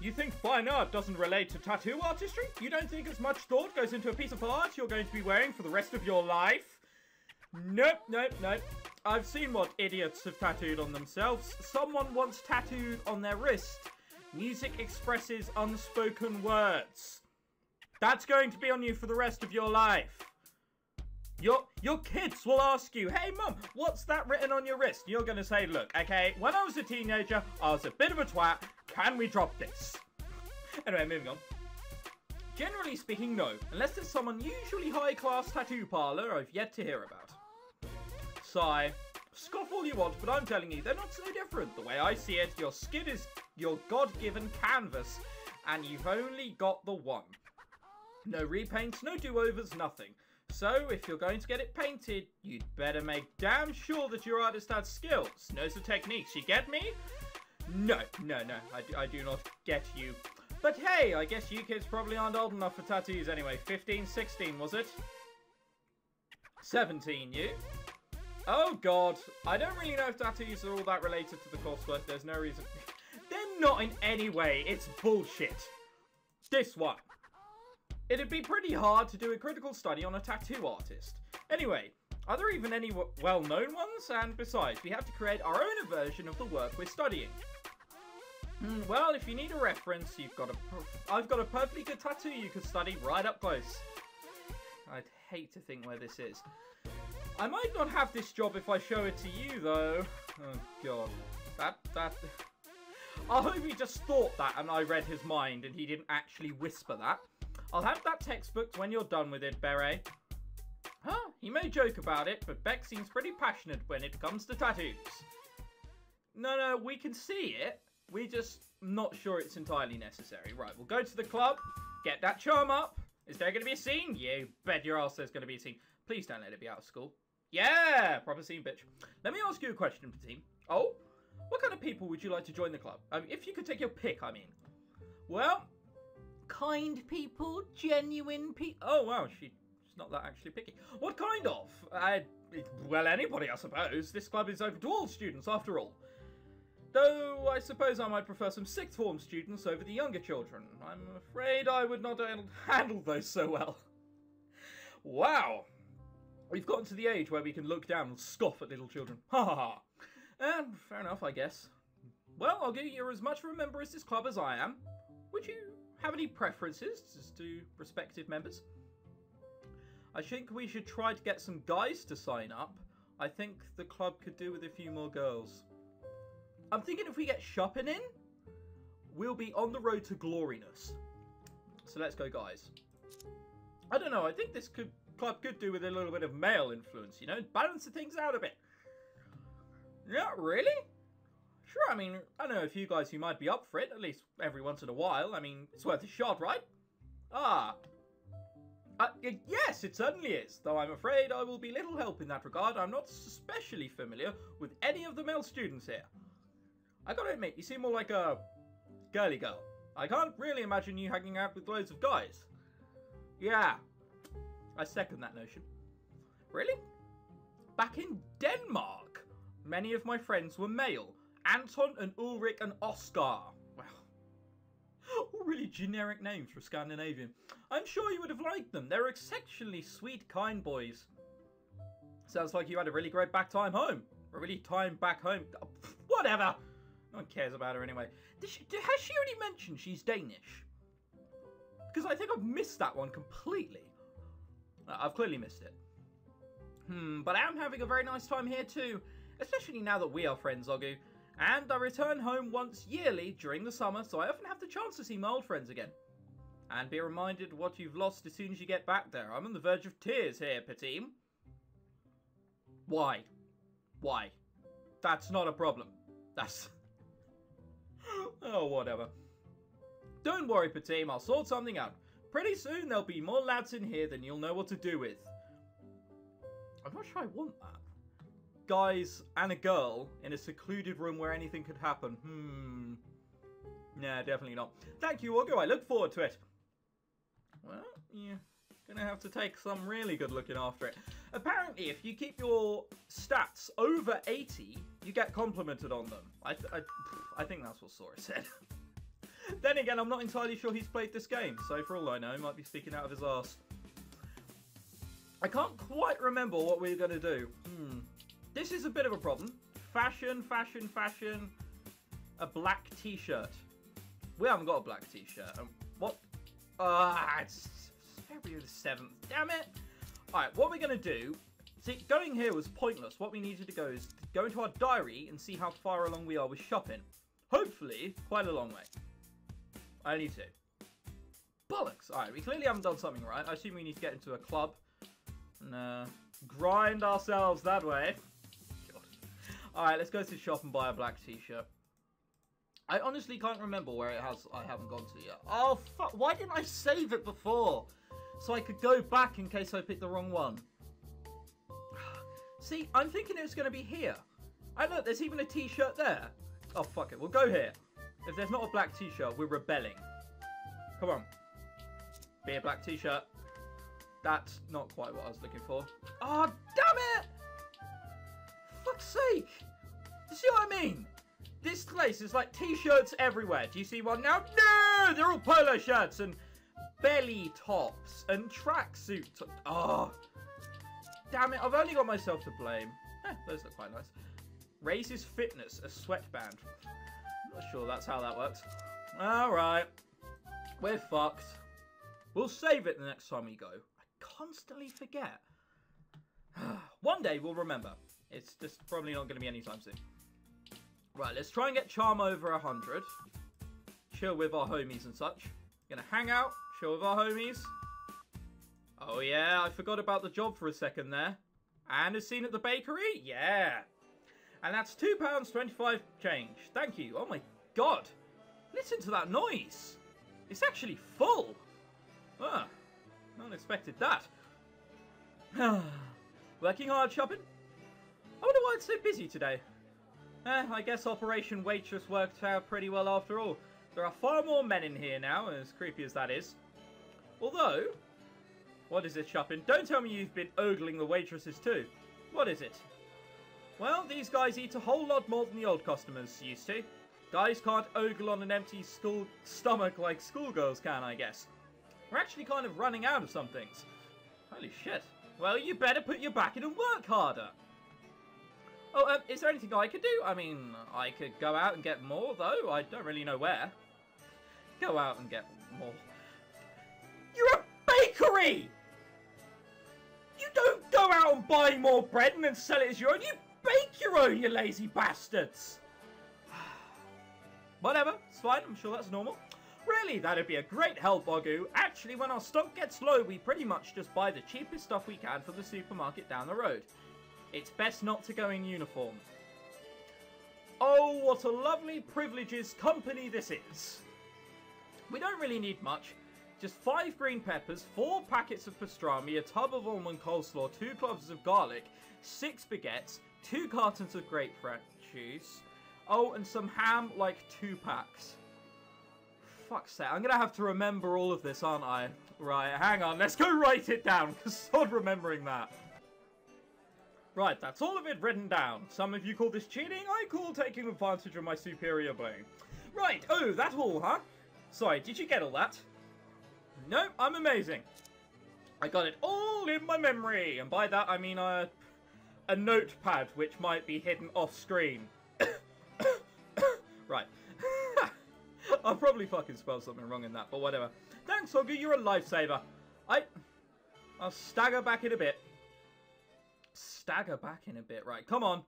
You think fine art doesn't relate to tattoo artistry? You don't think as much thought goes into a piece of art you're going to be wearing for the rest of your life? Nope, nope, nope. I've seen what idiots have tattooed on themselves. Someone once tattooed on their wrist, music expresses unspoken words. That's going to be on you for the rest of your life. Your your kids will ask you, "Hey, mum, what's that written on your wrist?" You're gonna say, "Look, okay, when I was a teenager, I was a bit of a twat. Can we drop this?" Anyway, moving on. Generally speaking, no, unless it's some unusually high-class tattoo parlor I've yet to hear about. Sigh. Scoff all you want, but I'm telling you, they're not so different. The way I see it, your skin is your God-given canvas, and you've only got the one. No repaints, no do-overs, nothing. So, if you're going to get it painted, you'd better make damn sure that your artist has skills, knows the techniques, you get me? No, no, no, I do, I do not get you. But hey, I guess you kids probably aren't old enough for tattoos anyway. 15, 16, was it? 17, you? Oh god, I don't really know if tattoos are all that related to the coursework. There's no reason. They're not in any way. It's bullshit. This one. It'd be pretty hard to do a critical study on a tattoo artist. Anyway, are there even any well-known ones? And besides, we have to create our own version of the work we're studying. Hmm, well, if you need a reference, you've got a... I've got a perfectly good tattoo you could study right up close. I'd hate to think where this is. I might not have this job if I show it to you, though. Oh, God. That... that... I hope he just thought that and I read his mind and he didn't actually whisper that. I'll have that textbook when you're done with it, Beret. Huh, he may joke about it, but Beck seems pretty passionate when it comes to tattoos. No, no, we can see it. We're just not sure it's entirely necessary. Right, we'll go to the club, get that charm up. Is there going to be a scene? You bet your ass there's going to be a scene. Please don't let it be out of school. Yeah, proper scene, bitch. Let me ask you a question, team. Oh, what kind of people would you like to join the club? Um, if you could take your pick, I mean. Well, kind people, genuine people. Oh wow, she, she's not that actually picky. What kind of? Uh, well, anybody, I suppose. This club is open to all students, after all. Though I suppose I might prefer some sixth form students over the younger children. I'm afraid I would not handle those so well. Wow. We've gotten to the age where we can look down and scoff at little children. Ha ha ha. And fair enough, I guess. Well, I'll give you as much of a member as this club as I am. Would you have any preferences as to prospective members? I think we should try to get some guys to sign up. I think the club could do with a few more girls. I'm thinking if we get shopping in, we'll be on the road to gloriness. So let's go, guys. I don't know. I think this could club could do with a little bit of male influence, you know? Balance the things out a bit. Yeah, really? Sure, I mean, I know a few guys who might be up for it, at least every once in a while. I mean, it's worth a shot, right? Ah. Uh, yes, it certainly is, though I'm afraid I will be little help in that regard. I'm not especially familiar with any of the male students here. I gotta admit, you seem more like a girly girl. I can't really imagine you hanging out with loads of guys. Yeah, I second that notion. Really? Back in Denmark, many of my friends were male, Anton and Ulrich and Oscar. Well, all really generic names for Scandinavian. I'm sure you would have liked them. They're exceptionally sweet, kind boys. Sounds like you had a really great back time home. A really time back home. Whatever. No one cares about her anyway. She, has she already mentioned she's Danish? Because I think I've missed that one completely. Uh, I've clearly missed it. Hmm, but I am having a very nice time here too. Especially now that we are friends, Ogu. And I return home once yearly during the summer, so I often have the chance to see my old friends again. And be reminded what you've lost as soon as you get back there. I'm on the verge of tears here, Patim. Why? Why? That's not a problem. That's... whatever. Don't worry, Patim, I'll sort something out. Pretty soon there'll be more lads in here than you'll know what to do with. I'm not sure I want that guys and a girl in a secluded room where anything could happen. Hmm. Nah, definitely not. Thank you, Ogo. I look forward to it. Well, you're gonna have to take some really good looking after it. Apparently, if you keep your stats over 80, you get complimented on them. I, th I, I think that's what Sora said. then again, I'm not entirely sure he's played this game, so for all I know, he might be speaking out of his ass. I can't quite remember what we're to do. Hmm. This is a bit of a problem. Fashion, fashion, fashion. A black t-shirt. We haven't got a black t-shirt. Um, what? Ah, uh, it's February the 7th. Damn it. Alright, what we're going to do... See, going here was pointless. What we needed to go is go into our diary and see how far along we are with shopping. Hopefully, quite a long way. I need to. Bollocks! Alright, we clearly haven't done something right. I assume we need to get into a club and uh, grind ourselves that way. Alright, let's go to the shop and buy a black t-shirt. I honestly can't remember where it has. I haven't gone to yet. Oh, fuck. Why didn't I save it before? So I could go back in case I picked the wrong one. See, I'm thinking it was going to be here. I look, there's even a t-shirt there. Oh, fuck it. We'll go here. If there's not a black t-shirt, we're rebelling. Come on. Be a black t-shirt. That's not quite what I was looking for. Oh, damn it! Fuck's sake! You see what I mean? This place is like t-shirts everywhere. Do you see one now? No! They're all polo shirts and belly tops and tracksuits. Oh, damn it. I've only got myself to blame. Eh, those look quite nice. Raises fitness, a sweatband. Not sure that's how that works. Alright. We're fucked. We'll save it the next time we go. I constantly forget. One day we'll remember. It's just probably not going to be anytime soon. Right, let's try and get Charm over 100. Chill with our homies and such. Gonna hang out, chill with our homies. Oh yeah, I forgot about the job for a second there. And a scene at the bakery? Yeah. And that's £2.25 change. Thank you. Oh my god. Listen to that noise. It's actually full. Ah, not expected that. Working hard shopping? I wonder why it's so busy today. Eh, I guess Operation Waitress worked out pretty well after all. There are far more men in here now, as creepy as that is. Although, what is it, shopping? Don't tell me you've been ogling the waitresses too. What is it? Well, these guys eat a whole lot more than the old customers used to. Guys can't ogle on an empty school stomach like schoolgirls can, I guess. We're actually kind of running out of some things. Holy shit. Well, you better put your back in and work harder. Oh, um, is there anything I could do? I mean, I could go out and get more, though. I don't really know where. Go out and get more. Bakery! You don't go out and buy more bread and then sell it as your own. You bake your own, you lazy bastards. Whatever, it's fine. I'm sure that's normal. Really, that'd be a great help, Ogu. Actually, when our stock gets low, we pretty much just buy the cheapest stuff we can from the supermarket down the road. It's best not to go in uniform. Oh, what a lovely privileges company this is. We don't really need much. Just five green peppers, four packets of pastrami, a tub of almond coleslaw, two cloves of garlic, six baguettes, two cartons of grapefruit juice. Oh, and some ham, like two packs. Fuck's sake, I'm gonna have to remember all of this, aren't I? Right, hang on, let's go write it down, because sod remembering that. Right, that's all of it written down. Some of you call this cheating, I call taking advantage of my superior brain. Right, oh, that all, huh? Sorry, did you get all that? No, I'm amazing. I got it all in my memory, and by that I mean a, a notepad which might be hidden off screen. right. I'll probably fucking spell something wrong in that, but whatever. Thanks, Ogu, you're a lifesaver. I... I'll stagger back in a bit stagger back in a bit. Right, come on.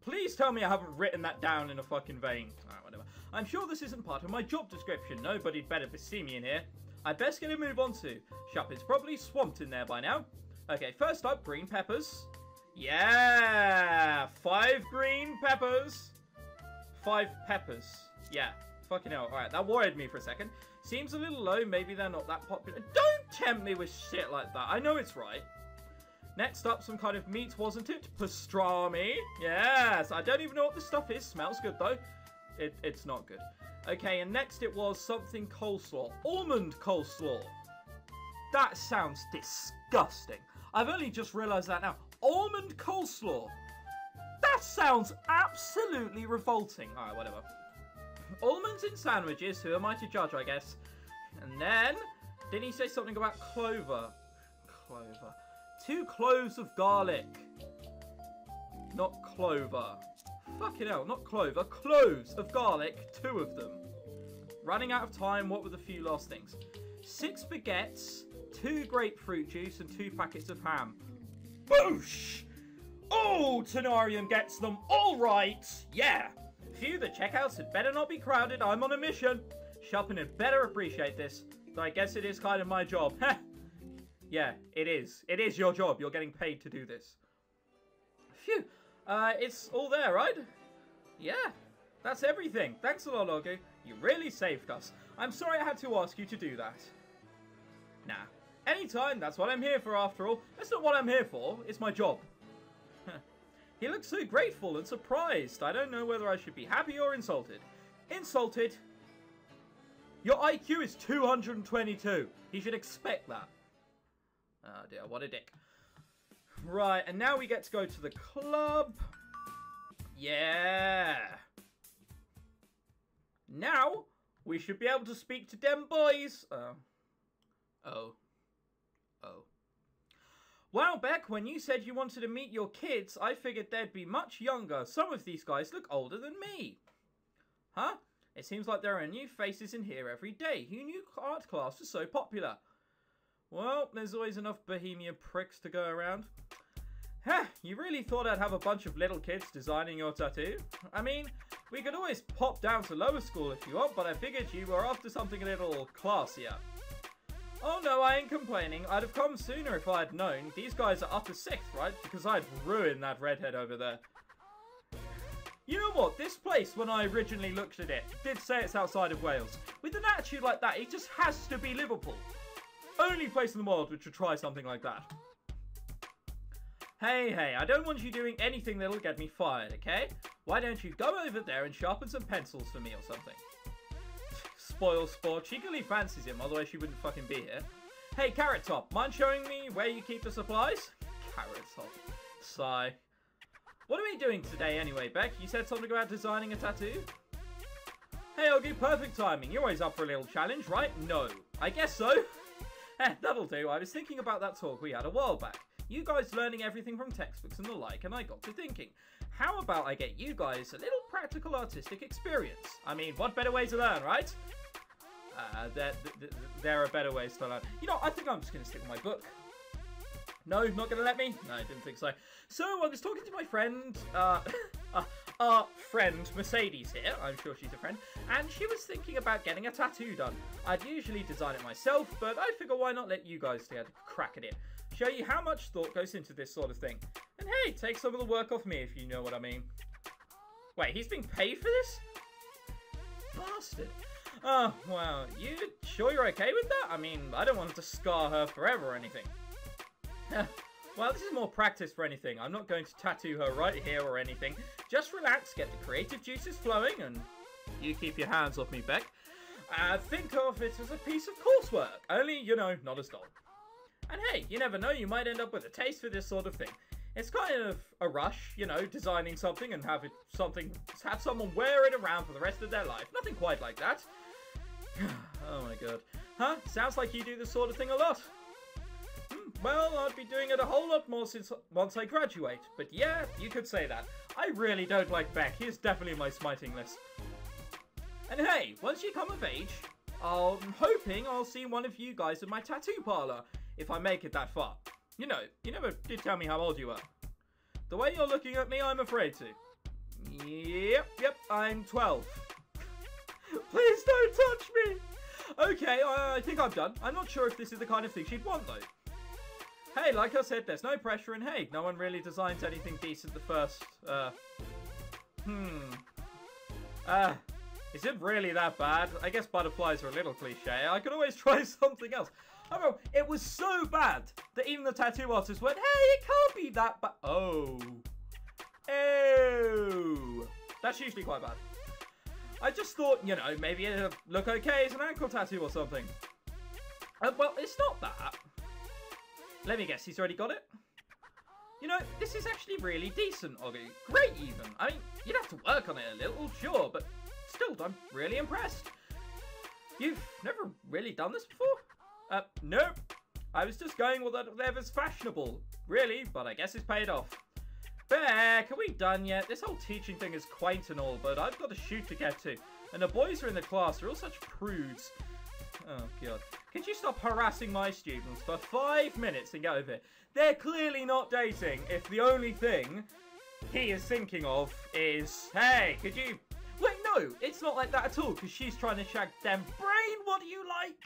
Please tell me I haven't written that down in a fucking vein. Alright, whatever. I'm sure this isn't part of my job description. Nobody'd better be see me in here. I'd best get a move on to. Shop is probably swamped in there by now. Okay, first up, green peppers. Yeah! Five green peppers. Five peppers. Yeah. Fucking hell. Alright, that worried me for a second. Seems a little low. Maybe they're not that popular. Don't tempt me with shit like that. I know it's right. Next up, some kind of meat, wasn't it? Pastrami. Yes, I don't even know what this stuff is. Smells good, though. It, it's not good. Okay, and next it was something coleslaw. Almond coleslaw. That sounds disgusting. I've only just realised that now. Almond coleslaw. That sounds absolutely revolting. Alright, whatever. almonds in sandwiches. Who am I to judge, I guess? And then, didn't he say something about clover? Clover. Two cloves of garlic. Not clover. Fucking hell, not clover. Cloves of garlic. Two of them. Running out of time, what were the few last things? Six baguettes, two grapefruit juice, and two packets of ham. Boosh! Oh, Tenarium gets them. All right. Yeah. Phew, the checkouts had better not be crowded. I'm on a mission. Shopping had better appreciate this. Though I guess it is kind of my job. yeah, it is. It is your job. You're getting paid to do this. Phew. Uh, it's all there, right? Yeah. That's everything. Thanks a lot, Ogu. You really saved us. I'm sorry I had to ask you to do that. Nah. Anytime, that's what I'm here for after all. That's not what I'm here for. It's my job. he looks so grateful and surprised. I don't know whether I should be happy or insulted. Insulted? Your IQ is 222. He should expect that. Oh dear, what a dick. Right, and now we get to go to the club. Yeah. Now, we should be able to speak to them boys. Uh, oh. Oh. Well, Beck, when you said you wanted to meet your kids, I figured they'd be much younger. Some of these guys look older than me. Huh? It seems like there are new faces in here every day. Who knew art class was so popular? Well, there's always enough bohemian pricks to go around. You really thought I'd have a bunch of little kids designing your tattoo? I mean, we could always pop down to lower school if you want, but I figured you were after something a little classier. Oh no, I ain't complaining. I'd have come sooner if I'd known. These guys are upper sixth, right? Because I'd ruin that redhead over there. You know what? This place, when I originally looked at it, did say it's outside of Wales. With an attitude like that, it just has to be Liverpool. Only place in the world which would try something like that. Hey, hey, I don't want you doing anything that'll get me fired, okay? Why don't you go over there and sharpen some pencils for me or something? Spoil sport. She clearly fancies him, otherwise she wouldn't fucking be here. Hey, Carrot Top, mind showing me where you keep the supplies? Carrot Top. Sigh. What are we doing today anyway, Beck? You said something about designing a tattoo? Hey, Ogi, perfect timing. You're always up for a little challenge, right? No. I guess so. That'll do. I was thinking about that talk we had a while back. You guys learning everything from textbooks and the like, and I got to thinking, how about I get you guys a little practical artistic experience? I mean, what better way to learn, right? Uh, there, there are better ways to learn. You know, I think I'm just going to stick with my book. No, not going to let me? No, I didn't think so. So, I was talking to my friend, uh, uh, our friend Mercedes here, I'm sure she's a friend, and she was thinking about getting a tattoo done. I'd usually design it myself, but I figure why not let you guys take a crack at it. Show you how much thought goes into this sort of thing. And hey, take some of the work off me if you know what I mean. Wait, he's being paid for this? Bastard. Oh, wow. You sure you're okay with that? I mean, I don't want to scar her forever or anything. well, this is more practice for anything. I'm not going to tattoo her right here or anything. Just relax, get the creative juices flowing, and you keep your hands off me, Beck. Uh, think of it as a piece of coursework, only, you know, not as dull. And hey, you never know, you might end up with a taste for this sort of thing. It's kind of a rush, you know, designing something and have it something have someone wear it around for the rest of their life. Nothing quite like that. oh my god. Huh? Sounds like you do this sort of thing a lot. Hmm, well, I'd be doing it a whole lot more since once I graduate. But yeah, you could say that. I really don't like Beck. He's definitely my smiting list. And hey, once you come of age, I'm hoping I'll see one of you guys in my tattoo parlor if I make it that far. You know, you never did tell me how old you were. The way you're looking at me, I'm afraid to. Yep, yep, I'm 12. Please don't touch me! Okay, I think I'm done. I'm not sure if this is the kind of thing she'd want, though. Hey, like I said, there's no pressure, and hey, no one really designs anything decent the first, uh... Hmm... Uh, is it really that bad? I guess butterflies are a little cliche. I could always try something else. It was so bad that even the tattoo artist went, hey, it can't be that bad. Oh. Oh. That's usually quite bad. I just thought, you know, maybe it'd look okay as an ankle tattoo or something. Uh, well, it's not that. Let me guess, he's already got it? You know, this is actually really decent, Oggy. Great, even. I mean, you'd have to work on it a little, sure, but Still, I'm really impressed. You've never really done this before? Uh, nope. I was just going with whatever's fashionable, really, but I guess it's paid off. Beck, are we done yet? This whole teaching thing is quaint and all, but I've got a shoot to get to. And the boys are in the class, they're all such prudes. Oh, God. Could you stop harassing my students for five minutes and get over it? They're clearly not dating if the only thing he is thinking of is, hey, could you... Wait, no, it's not like that at all, because she's trying to shag them. Brain, what do you like?